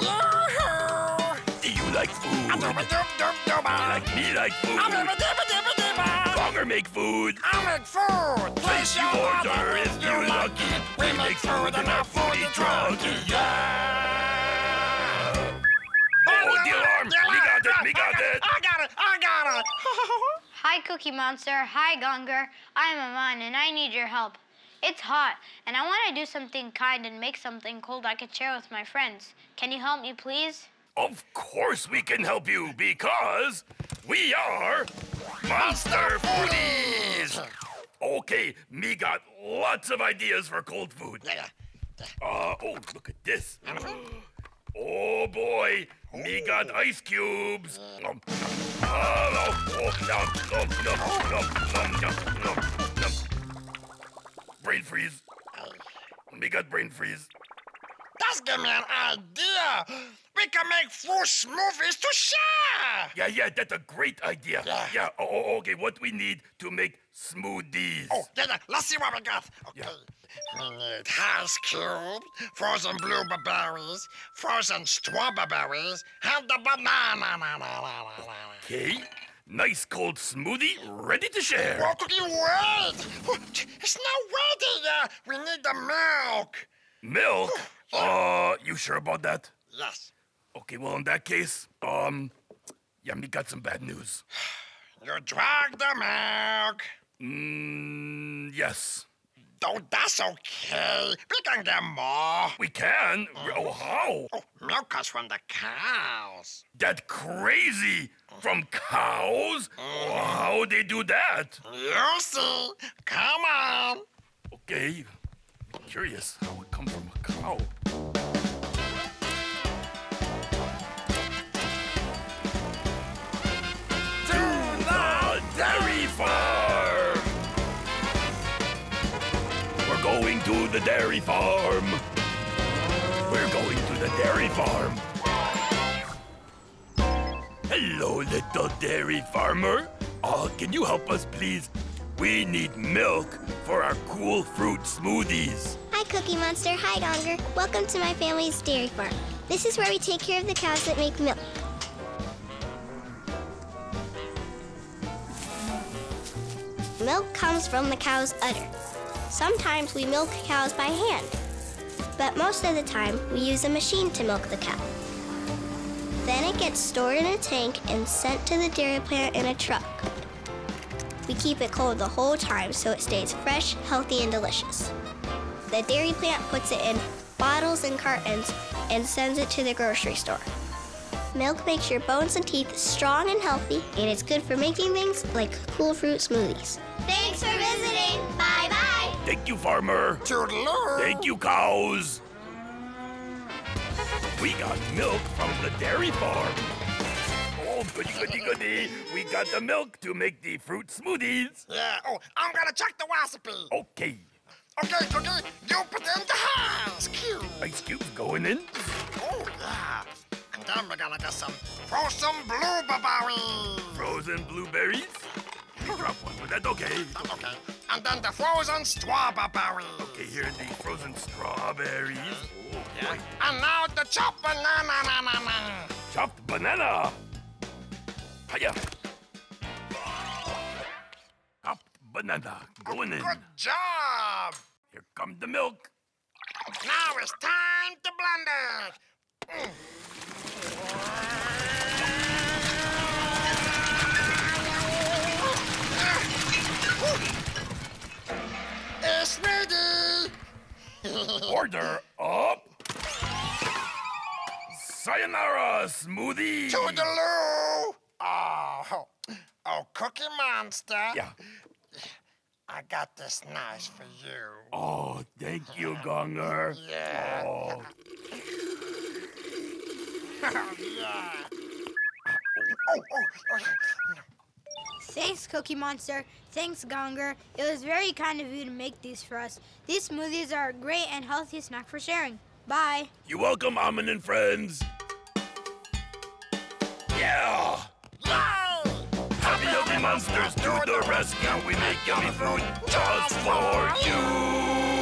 Yoo-hoo! Do you like food? A dooba doop doop dooba. Like me like A food? dooba. Gonger make food. I make food. Place your order if you're lucky. We make food in our foodie truck. Oh, the alarm! We got it, we got it! I got it, I got it. Hi, Cookie Monster. Hi, Gonger. I'm Aman, and I need your help. It's hot, and I want to do something kind and make something cold I could share with my friends. Can you help me, please? Of course we can help you because we are Monster Foodies! Okay, me got lots of ideas for cold food. Yeah, Uh, oh, look at this. Oh boy, me got ice cubes. Nom. Uh, oh, oh. Brain freeze. Me got brain freeze. That's give me an idea. We can make fruit smoothies to share. Yeah, yeah, that's a great idea. Yeah. Yeah, oh, oh, okay, what we need to make smoothies. Oh, yeah, yeah. Let's see what we got. Okay. Yeah. We need ice cubes, frozen blueberries, frozen strawberries, and the banana. Na, na, na, na, na, na. Okay, nice cold smoothie ready to share. Oh, Cookie, wait! Oh, It's not ready. We need the milk. Milk? Uh, you sure about that? Yes. Okay, well, in that case, um, me got some bad news. You drank the milk. Mm, yes. Oh, that's okay. We can get more. We can? Oh, oh how? Oh, milk comes from the cows. That crazy? From cows? Mm. Oh, how they do that? You see. Come on. Okay, curious how it come from a cow. To the dairy farm! We're going to the dairy farm! Hello, little dairy farmer. Uh, can you help us, please? We need milk for our cool fruit smoothies. Hi, Cookie Monster. Hi, Gonger. Welcome to my family's dairy farm. This is where we take care of the cows that make milk. Milk comes from the cow's udder. Sometimes we milk cows by hand, but most of the time we use a machine to milk the cow. Then it gets stored in a tank and sent to the dairy plant in a truck. We keep it cold the whole time so it stays fresh, healthy, and delicious. The dairy plant puts it in bottles and cartons and sends it to the grocery store. Milk makes your bones and teeth strong and healthy, and it's good for making things like cool fruit smoothies. Thanks for visiting. Bye. Thank you, farmer. Toodaloo. Thank you, cows. We got milk from the dairy farm. Oh, goody, goody, goody. We got the milk to make the fruit smoothies. Yeah. Oh, I'm gonna check the recipe. Okay. Okay, Cookie, you put in the ice cube. Ice cubes going in. Oh, yeah. And then we're gonna get some frozen blueberries. Frozen blueberries. We drop one, that's okay. Okay. And then the frozen strawberries. Okay, here are the frozen strawberries. Oh, boy. And now the chopped banana. Na, na, na. Chopped banana. Hiya. Chopped banana going in. Good job. Here come the milk. Now it's time to blend it. It's Order up. Sayonara smoothie. Toodaloo. Oh, oh, Cookie Monster. Yeah. I got this nice for you. Oh, thank you, Gonger. Yeah. Oh, yeah. Uh, oh. oh, oh, oh, yeah. Thanks, Cookie Monster. Thanks, Gonger. It was very kind of you to make these for us. These smoothies are a great and healthy snack for sharing. Bye. You're welcome, Amin and friends. Yeah. Yay! Happy Yummy Monsters to the rescue. We make yummy food just for you.